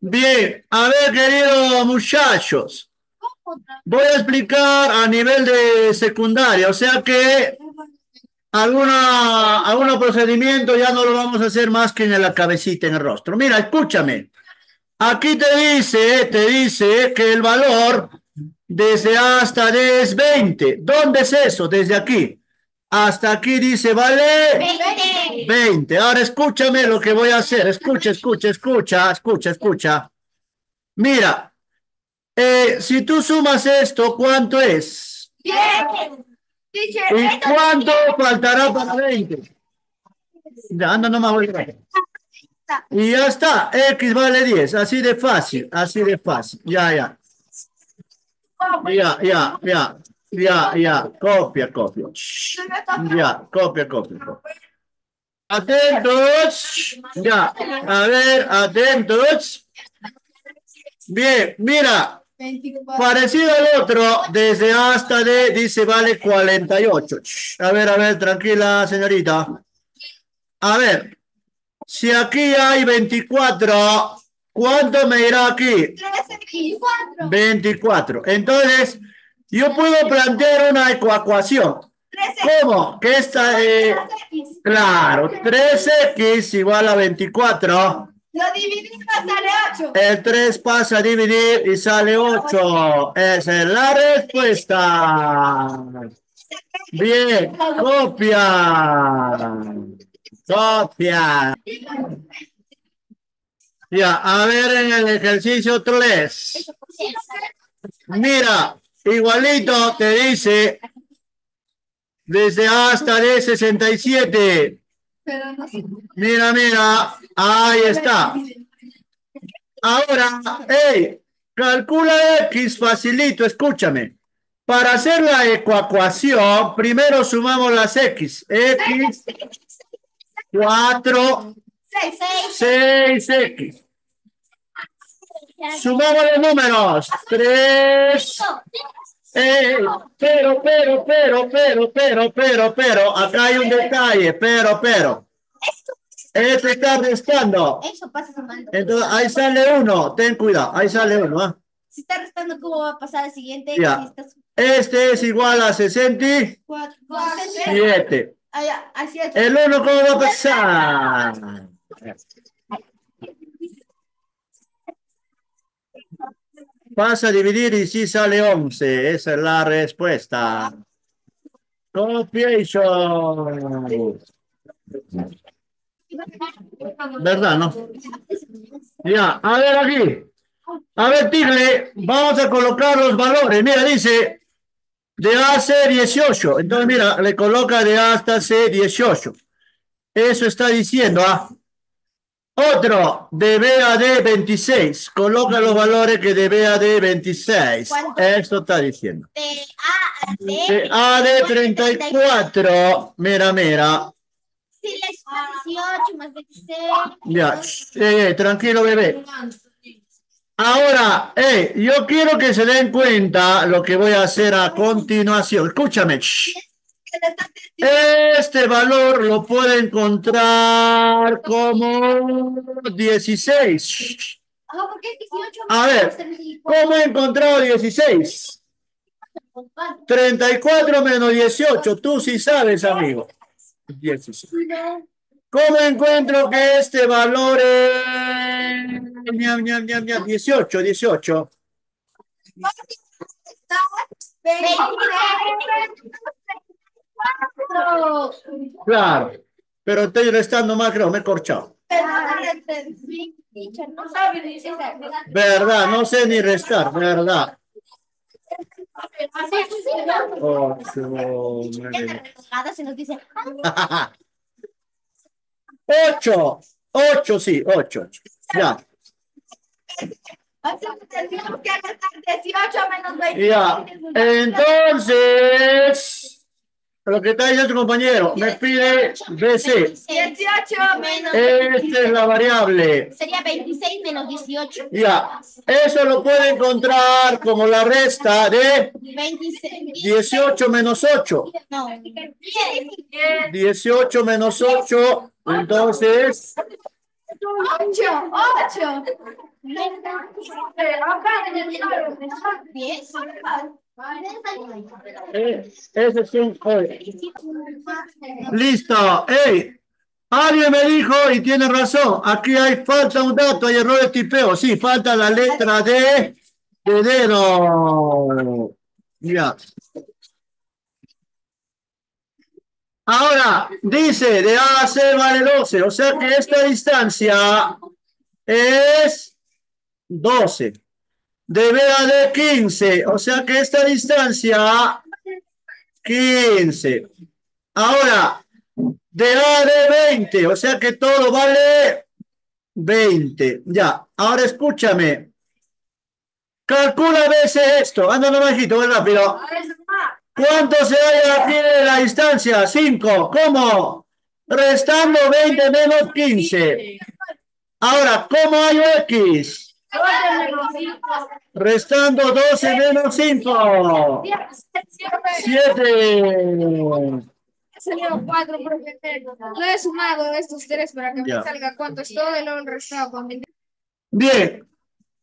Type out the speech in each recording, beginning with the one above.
Bien, a ver, queridos muchachos, voy a explicar a nivel de secundaria, o sea que alguna, algunos procedimientos ya no lo vamos a hacer más que en la cabecita, en el rostro. Mira, escúchame. Aquí te dice, te dice que el valor desde hasta es 20. ¿Dónde es eso? Desde aquí. Hasta aquí dice, vale 20. 20. Ahora escúchame lo que voy a hacer. Escucha, escucha, escucha, escucha, escucha. Mira, eh, si tú sumas esto, ¿cuánto es? Teacher, ¿Y esto- cuánto faltará para 20? Ya, anda nomás, voy a- Y ya está, X vale 10, así de fácil, así de fácil. Ya, ya, ya, ya, ya, ya, ya, copia, copia. Ya, copia, copia. Atentos, ya, a ver, atentos. Bien, mira, Parecido al otro, desde hasta de, dice vale 48. Ch, A ver, a ver, tranquila, señorita. A ver, si aquí hay 24, ¿cuánto me irá aquí? 24. 24. Entonces, yo puedo plantear una ecuación. 13. ¿Cómo? Que esta, eh, claro, 3x igual a 24. Lo dividimos sale 8. El 3 pasa a dividir y sale 8. Esa es la respuesta. Bien, copia. Copia. Ya, a ver en el ejercicio 3. Mira, igualito te dice desde hasta de 67. Pero no sé. Mira, mira, ahí está. Ahora, hey, calcula X facilito, escúchame. Para hacer la ecuación, primero sumamos las X. X, 4, 6. 6X. Sumamos los números. 3. Eh, pero, pero, pero, pero, pero, pero, pero, acá hay un detalle, pero, pero. Este está restando. Eso pasa sumando. Entonces, ahí sale uno, ten cuidado, ahí sale uno. ¿ah? Si está restando, ¿cómo va a pasar al siguiente? Ya. Este es igual a 67. cuatro, cuatro, Ah, ya, así es. El uno, ¿cómo va a pasar? Pasa a dividir y sí sale 11. Esa es la respuesta. Confusion. ¿Verdad, no? Ya, a ver aquí. A ver, Tigre, vamos a colocar los valores. Mira, dice de A a C 18. Entonces, mira, le coloca de A hasta C 18. Eso está diciendo, ¿ah? Otro, de B a D 26. Coloca los valores que de B a D 26. ¿Cuánto? Esto está diciendo. De A. De A D 34. Mira, mira. Si les suma 18 más 26. Ya, eh, eh, tranquilo, bebé. Ahora, eh, yo quiero que se den cuenta lo que voy a hacer a continuación. Escúchame. shh. Este valor lo puedo encontrar como 16. Shh. Ah, ¿por qué 18 A ver, ¿cómo he encontrado 16? 34 menos 18. Tú sí sabes, amigo. 16. ¿Cómo encuentro que este valor es ñam, ñam, ñam, ñam, 18, 18? Claro, pero estoy restando más, creo, me he corchado. Verdad, no sé ni restar, verdad. Ocho, Ocho, sí, ocho. Ya, 18 menos 20. ya. Entonces, lo que está diciendo tu compañero, me pide BC. 18 menos Esta es la variable. Sería 26 menos 18. Ya, eso lo puede encontrar como la resta de 26. 18 menos 8. No. 18 menos 8, entonces Ocho. Ocho. Diez. Eh, ese es un-. Listo. Ey, alguien me dijo, y tiene razón, aquí hay falta un dato, hay error de tipeo. Sí, falta la letra D de dedo. Ya. Ahora, dice, de A a C vale 12, o sea que esta distancia es 12. De B a D 15, o sea que esta distancia 15. Ahora, de A a D 20, o sea que todo vale 20. Ya, ahora escúchame. Calcula a veces esto. Anda, bajito, voy rápido. ¿Cuánto se halla aquí de la distancia? 5. ¿Cómo? Restando 20 menos 15. Ahora, ¿cómo hay X? Restando 12 menos 5. 7. Salieron cuatro, profe. Lo he sumado estos tres para que Ya. me salga cuánto es todo y luego el restado con 20. Bien,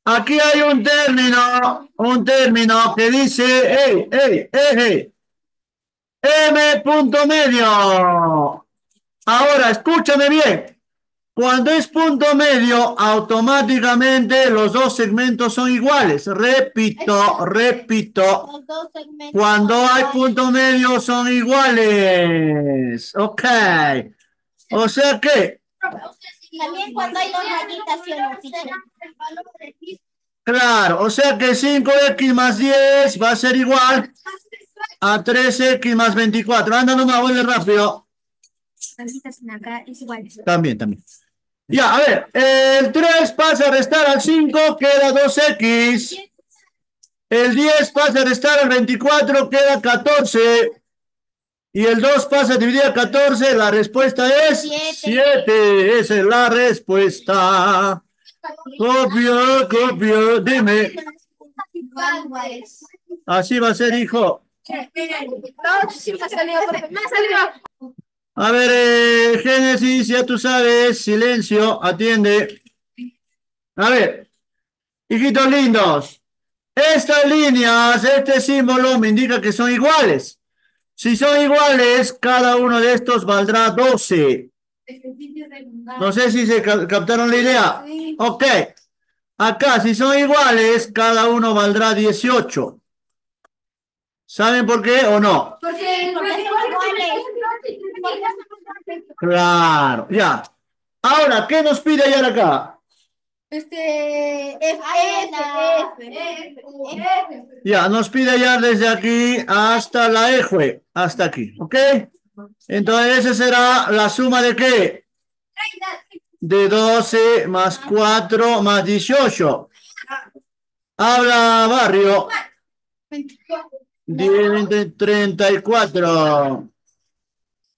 aquí hay un término, un término que dice, hey, hey, hey, hey, M punto medio. Ahora, escúchame bien. Cuando es punto medio, automáticamente los dos segmentos son iguales. Repito, repito. Cuando hay punto medio son iguales. Ok. O sea que También cuando hay dos rayitas. Claro, o sea que 5x más 10 va a ser igual a 3x más 24. Anda nomás, vuelve rápido. También, también. Ya, a ver, el 3 pasa a restar al 5, queda 2x. El 10 pasa a restar al 24, queda 14. Y el 2 pasa a dividir a 14, la respuesta es Siete. 7. Esa es la respuesta. Copio, copio, dime. Así va a ser, hijo. Sí me ha salido. Me ha salido. A ver, eh, Génesis, ya tú sabes, silencio, atiende. A ver, hijitos lindos, estas líneas, este símbolo me indica que son iguales. Si son iguales, cada uno de estos valdrá 12. No sé si se ca- captaron la idea. Ok. Acá, si son iguales, cada uno valdrá 18. ¿Saben por qué o no? Porque Claro, ya. Ahora, ¿qué nos pide hallar acá? Este. F, F, F, F. Ya, nos pide hallar desde aquí hasta la eje, hasta aquí, ¿ok? Entonces, esa será la suma de qué? De 12 más 4 más 18. Habla barrio. 10, 20, 34.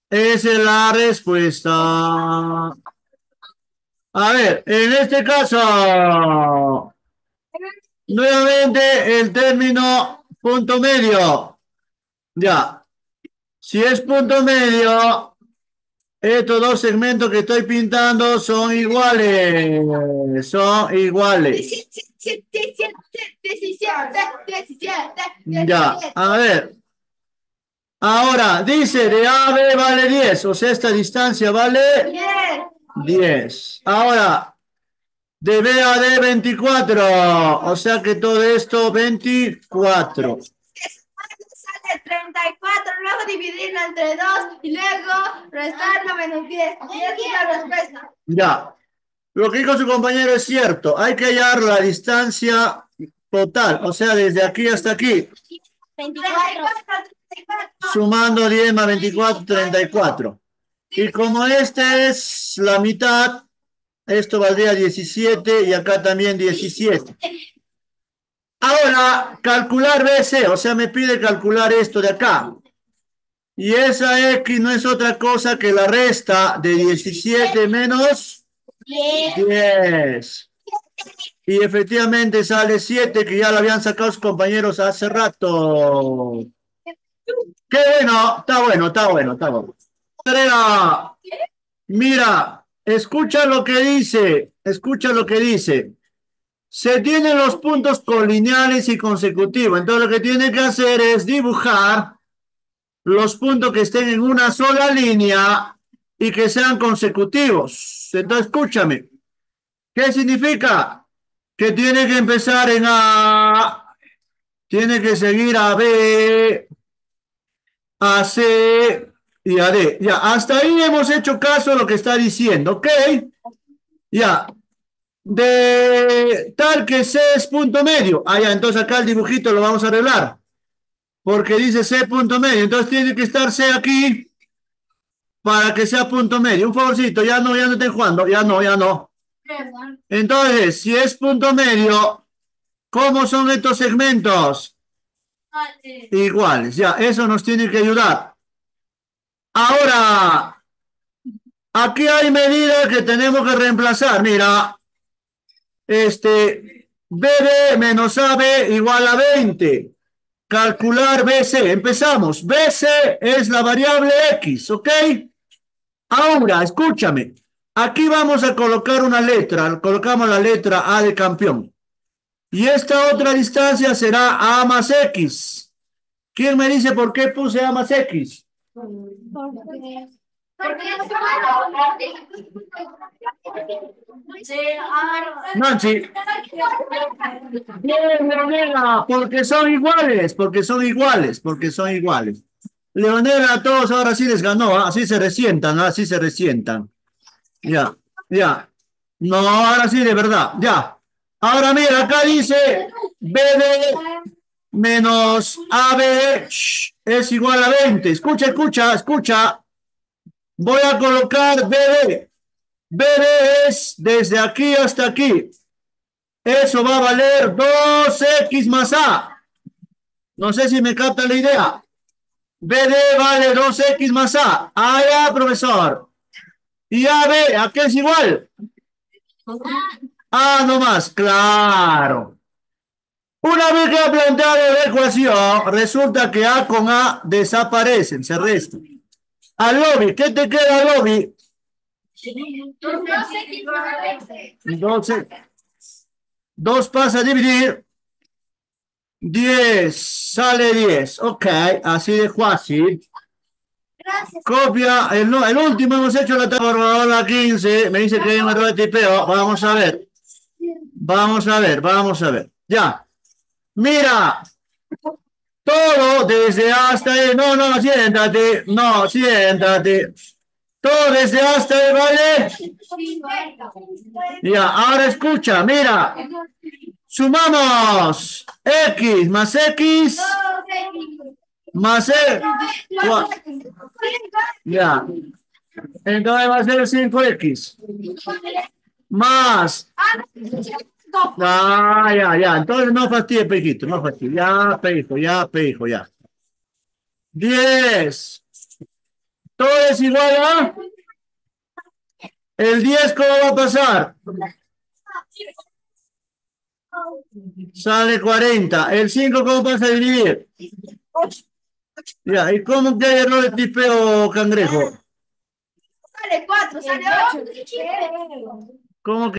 Esa es la respuesta. A ver, en este caso, nuevamente el término punto medio. Ya. Si es punto medio, estos dos segmentos que estoy pintando son iguales. Son iguales. Ya, a ver. Ahora, dice de AB vale 10, o sea, esta distancia vale 10. Ahora, de B a D 24, o sea que todo esto 24. Sale 34, luego dividirlo entre 2 y luego restarlo menos 10. Y esa es la respuesta. Ya. Lo que dijo su compañero es cierto. Hay que hallar la distancia total, o sea, desde aquí hasta aquí, 24. sumando 10 más 24, 34. Y como esta es la mitad, esto valdría 17 y acá también 17. Ahora, calcular BC, o sea, me pide calcular esto de acá. Y esa X no es otra cosa que la resta de 17 menos 10. 10. Y efectivamente sale 7, que ya lo habían sacado sus compañeros hace rato. Qué bueno, está bueno, está bueno, está bueno. Andrea, mira, escucha lo que dice, escucha lo que dice. Se tienen los puntos colineales y consecutivos. Entonces lo que tiene que hacer es dibujar los puntos que estén en una sola línea y que sean consecutivos. Entonces escúchame. ¿Qué significa? Que tiene que empezar en A, tiene que seguir a B, a C y a D. Ya, hasta ahí hemos hecho caso a lo que está diciendo, ¿ok? Ya, de tal que C es punto medio. Ah, ya, entonces acá el dibujito lo vamos a arreglar. Porque dice C punto medio. Entonces tiene que estar C aquí para que sea punto medio. Un favorcito, ya no, ya no estoy jugando. Ya no, ya no. Entonces, si es punto medio, ¿cómo son estos segmentos? Iguales. Ya, eso nos tiene que ayudar. Ahora, aquí hay medidas que tenemos que reemplazar. Mira, este, BD menos AB igual a 20. Calcular BC. Empezamos. BC es la variable X, ¿ok? Ahora, escúchame. Aquí vamos a colocar una letra. Colocamos la letra A de campeón. Y esta otra distancia será A más X. ¿Quién me dice por qué puse A más X? Porque, Nancy. Porque son iguales, porque son iguales, porque son iguales. Leonela, a todos ahora sí les ganó, ¿ah? así se resientan, ¿ah? así se resientan. Ya, ya. No, ahora sí, de verdad, ya. Ahora mira, acá dice BD menos AB es igual a 20. Escucha, escucha, escucha. Voy a colocar BD. BD es desde aquí hasta aquí. Eso va a valer 2X más A. No sé si me capta la idea. BD vale 2X más A. Ah, ya, profesor. Y AB, ¿a qué es igual? Ah, no más, claro. Una vez que ha planteado la ecuación, resulta que A con A desaparecen, se restan. Al lobby, ¿qué te queda lobby? 12. 2 pasa a dividir. 10, sale 10. Ok, así de fácil. Gracias. Copia, el, no- el último hemos hecho la tabla la 15. Me dice que hay un error de tipeo. Vamos a ver. Vamos a ver, vamos a ver. Ya. Mira. Todo desde hasta ahí. No, no, siéntate. No, siéntate. Todo desde hasta ahí, ¿vale? Ya, ahora escucha, mira. Sumamos X más X más E. Ya. Entonces va a ser 5X. Más. Ah, ya, ya. Entonces no fastidie, pejito, no fastidie. Ya, pejo, ya, pejo, ya. 10. Todo es igual a. El 10, ¿cómo va a pasar? Sale 40. El 5, ¿cómo pasa a dividir? Ya, ¿y cómo que hay error de tipeo, cangrejo? Sale 4, sale 8. ¿Cómo que?